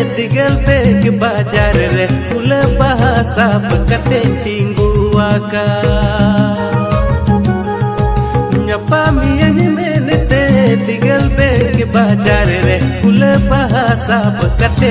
दिगल bag बाज़ार रे, फूल बहा साप कते टिंगुआ का। नपा मियन मेन ते दिगल बेग बाज़ार रे, फूल बहा साप कते